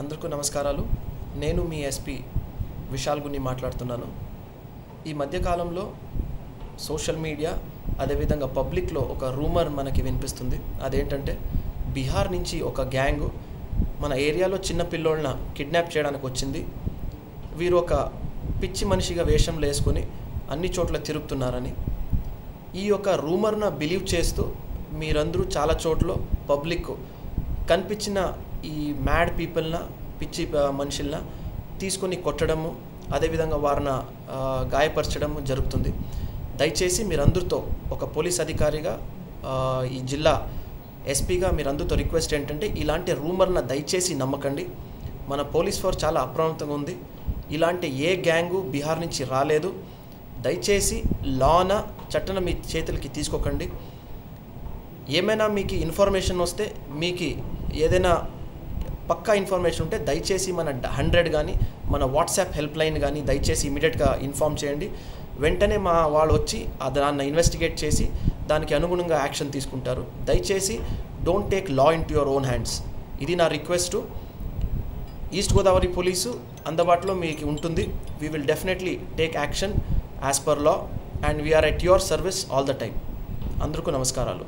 అందరికీ నమస్కారాలు. నేను మీ ఎస్పీ విశాల్ గుని మాట్లాడుతున్నాను. ఈ మధ్యకాలంలో సోషల్ మీడియా అదేవిధంగా పబ్లిక్లో ఒక రూమర్ మనకి వినిపిస్తుంది. అదేంటంటే బీహార్ నుంచి ఒక గ్యాంగ్ మన ఏరియాలో చిన్న పిల్లోళ్ళని కిడ్నాప్ చేయడానికి వచ్చింది. వీరు ఒక పిచ్చి మనిషిగా వేషంలో వేసుకొని అన్ని చోట్ల తిరుగుతున్నారని. ఈ యొక్క రూమర్న బిలీవ్ చేస్తూ మీరందరూ చాలా చోట్ల పబ్లిక్ కనిపించిన ఈ మ్యాడ్ పీపుల్న పిచ్చి మనుషుల్న తీసుకొని కొట్టడము అదేవిధంగా వారిని గాయపరచడము జరుగుతుంది. దయచేసి మీరందరితో ఒక పోలీస్ అధికారిగా ఈ జిల్లా ఎస్పీగా మీరందరితో రిక్వెస్ట్ ఏంటంటే ఇలాంటి రూమర్న దయచేసి నమ్మకండి. మన పోలీస్ ఫోర్స్ చాలా అప్రమత్తంగా ఉంది. ఇలాంటి ఏ గ్యాంగు బీహార్ నుంచి రాలేదు. దయచేసి లాన చట్టన మీ చేతులకి తీసుకోకండి. ఏమైనా మీకు ఇన్ఫర్మేషన్ వస్తే మీకు ఏదైనా పక్కా ఇన్ఫర్మేషన్ ఉంటే దయచేసి మన హండ్రెడ్ కానీ మన వాట్సాప్ హెల్ప్ లైన్ కానీ దయచేసి ఇమీడియట్గా ఇన్ఫామ్ చేయండి. వెంటనే మా వాళ్ళు వచ్చి ఆ దాన్ని ఇన్వెస్టిగేట్ చేసి దానికి అనుగుణంగా యాక్షన్ తీసుకుంటారు. దయచేసి don't take law into your own hands ఇది నా రిక్వెస్ట్ ఈస్ట్ గోదావరి పోలీసు అందుబాటులో మీకు ఉంటుంది. We will definitely take action as per law and we are at your service all the time అందరికీ నమస్కారాలు.